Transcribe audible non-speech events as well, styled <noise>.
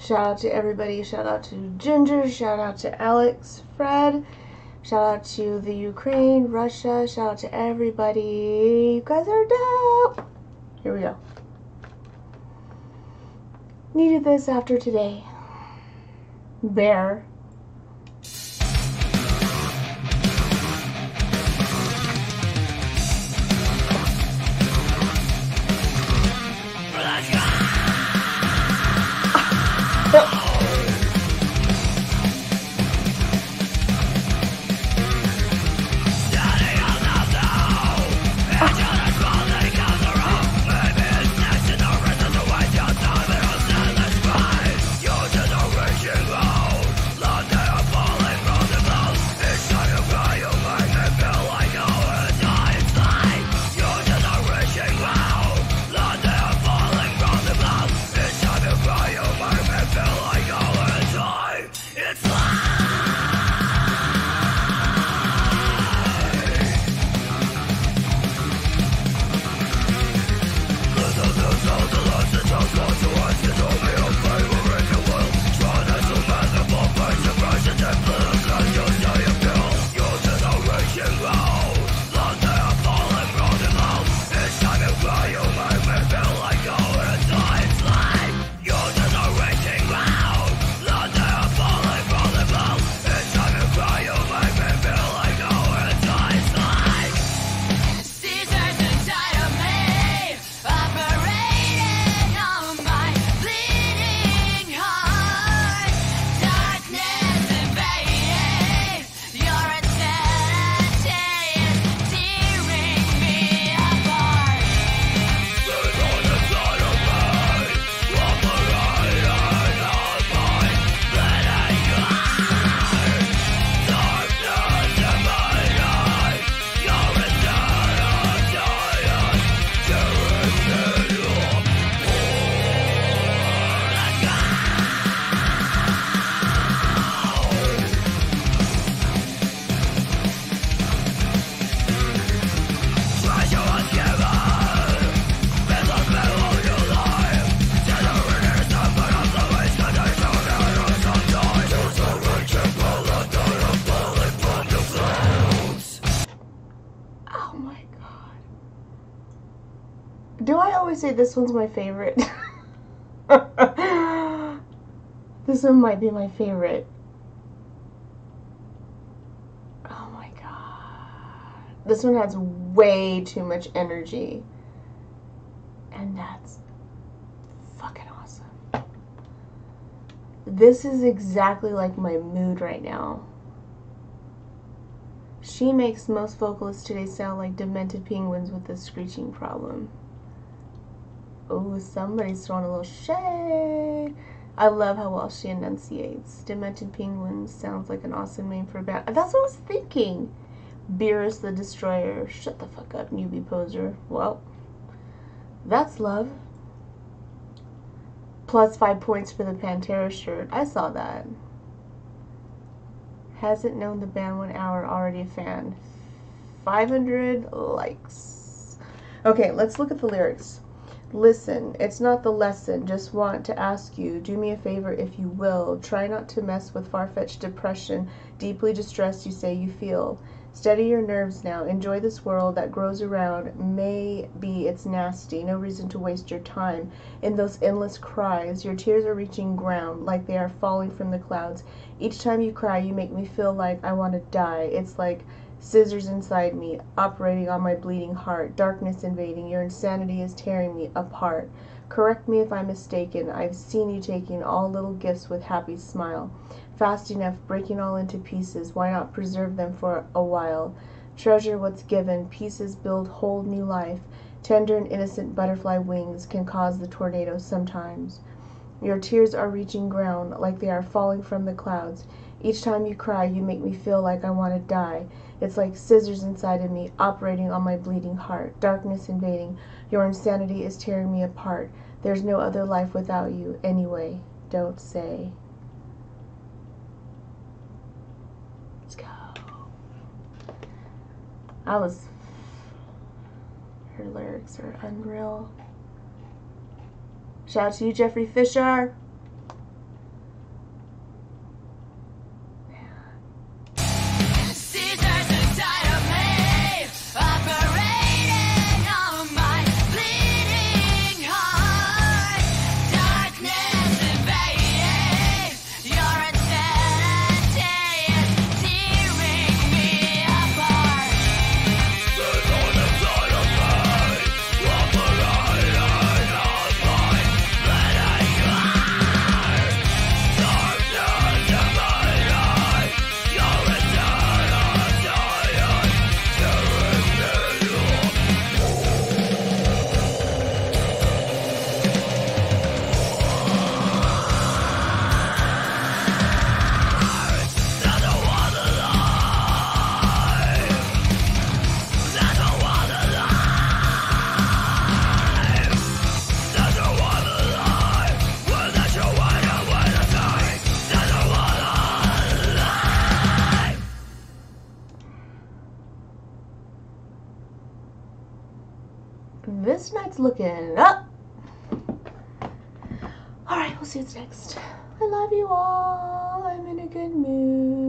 Shout out to everybody. Shout out to Jinjer. Shout out to Alex, Fred. Shout out to the Ukraine, Russia. Shout out to everybody. You guys are dope. Here we go. Needed this after today. Bear. Do I always say this one's my favorite? <laughs> this one might be my favorite. Oh my god. This one has way too much energy. And that's fucking awesome. This is exactly like my mood right now. She makes most vocalists today sound like demented penguins with a screeching problem. Oh, somebody's throwing a little shade. I love how well she enunciates. Demented penguins sounds like an awesome name for a band. That's what I was thinking. Beerus the Destroyer. Shut the fuck up, newbie poser. Well, that's love. Plus five points for the Pantera shirt. I saw that. Hasn't known the band one hour, already a fan. 500 likes. Okay, let's look at the lyrics. Listen, it's not the lesson. Just want to ask you, do me a favor if you will. Try not to mess with far fetched depression, deeply distressed you say you feel. Steady your nerves now. Enjoy this world that grows around. Maybe it's nasty. No reason to waste your time in those endless cries. Your tears are reaching ground like they are falling from the clouds. Each time you cry, you make me feel like I want to die. It's like scissors inside me, operating on my bleeding heart. Darkness invading. Your insanity is tearing me apart. Correct me if I'm mistaken. I've seen you taking all little gifts with happy smile. Fast enough, breaking all into pieces. Why not preserve them for a while? Treasure what's given. Pieces build whole new life. Tender and innocent butterfly wings can cause the tornado sometimes. Your tears are reaching ground like they are falling from the clouds. Each time you cry, you make me feel like I want to die. It's like scissors inside of me, operating on my bleeding heart. Darkness invading. Your insanity is tearing me apart. There's no other life without you. Anyway, don't say. Let's go. I was. Her lyrics are unreal. Shout out to you, Jeffrey Fisher. This night's looking up. All right, we'll see what's next. I love you all. I'm in a good mood.